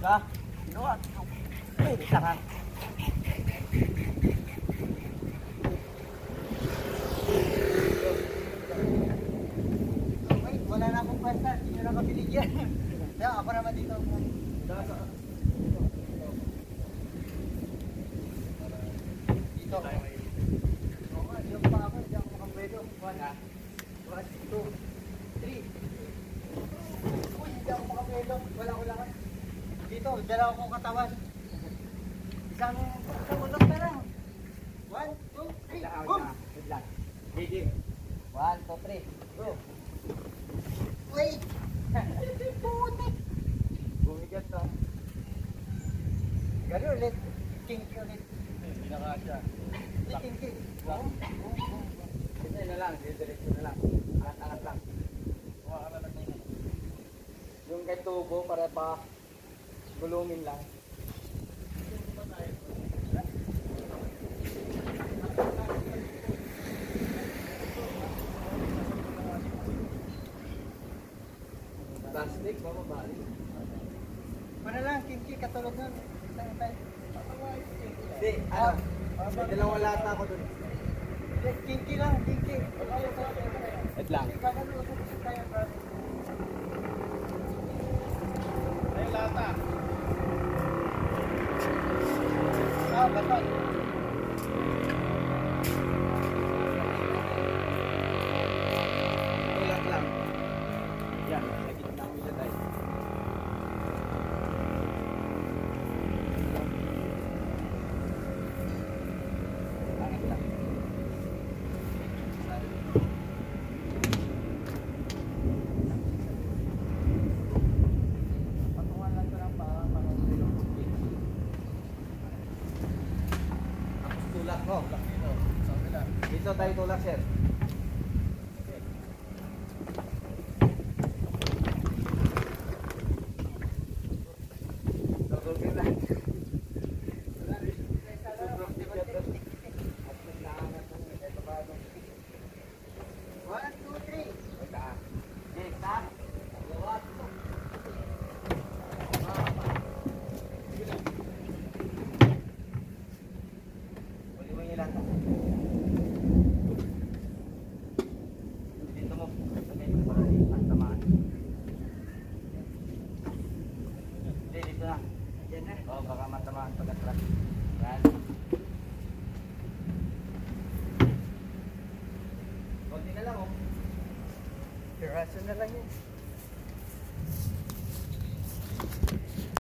Ka? Ginawa. Isa ka. Wait, wala na akong kwenta. Hindi na kami binigyan. Kaya ako naman dito. Dito. Oo nga, dito pa ako. Hindi ako makapwedo. One, ha? One, two, three. Uy, hindi ako makapwedo. Wala ko lang. Dito, dalawa kong katawan. Isang, isang ulok na lang. One, two, three, boom! Good luck. Gigi. One, two, three. Go. Wait! Putik! Bumigat to. Gano'n ulit. Kinky ulit. Hindi na kasya. Hindi kinky. Boom, boom, boom, boom. Ganyan na lang, diretso na lang. Angat-angat lang. Ka Yung kay tubo para pa gulumin lang. plastic, bababali. Para lang, kinky, katulog nun. Isang tayo. Hindi, ano? May dalawang lata ako dun. Kinky lang, kinky. Wait lang. Tayo, lata. Arbeit. Tulak mo. Sa kabila. Dito tayo tulak, sir. Tutulgin na. Sobrang bigat na. At nagkaangat mo. Ito ba ano? One, two, three. Ika. Isa. Dalawa. Uli mo yung lata. Dito mo. Sabi mo para ang tamaan. Hindi, dito na. Yan na. Oo, baka matamaan pag-atras. Yan. Piraso na lang yun.